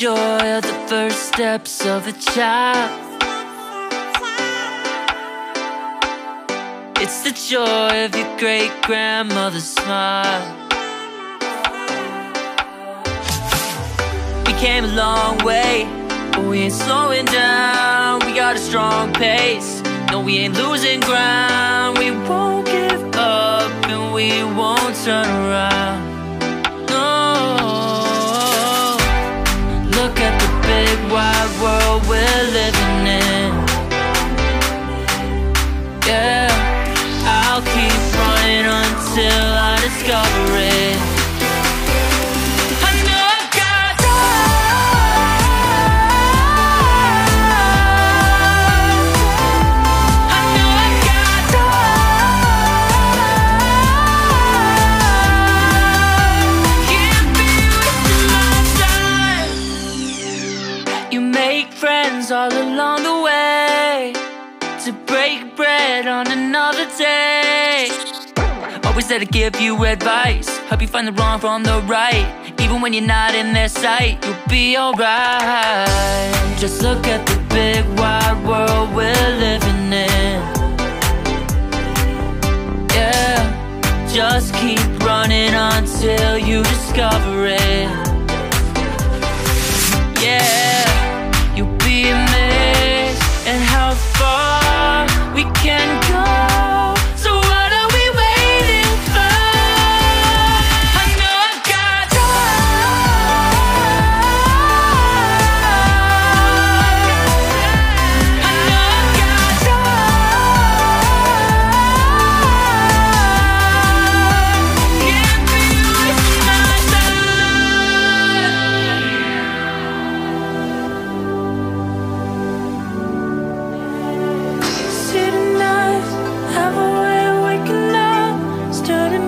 Joy of the first steps of a child. It's the joy of your great grandmother's smile. We came a long way, but we ain't slowing down. We got a strong pace. No, we ain't losing ground. We won't give up and we won't turn around. To break bread on another day. Always there to give you advice. Help you find the wrong from the right. Even when you're not in their sight You'll be alright. Just look at the big wide world we're living in. Yeah Just keep running until you discover it. Yeah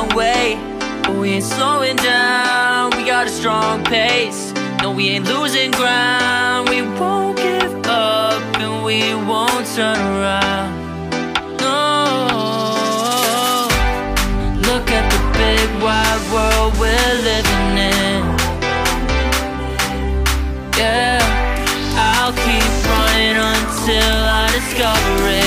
long way. But we ain't slowing down. We got a strong pace. No, we ain't losing ground. We won't give up And we won't turn around. No. Look at the big wide world we're living in. Yeah. I'll keep running until I discover it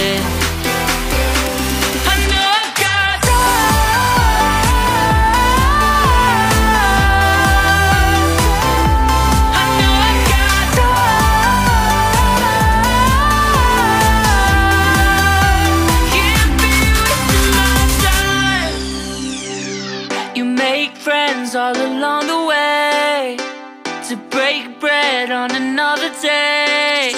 all along the way To break bread on another day.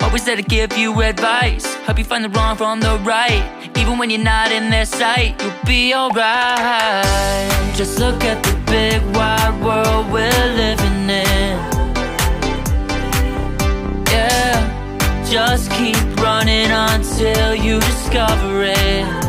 Always there to give you advice. Help you find the wrong from the right. Even when you're not in their sight You'll be alright. Just look at the big wide world we're living in. Yeah Just keep running until you discover it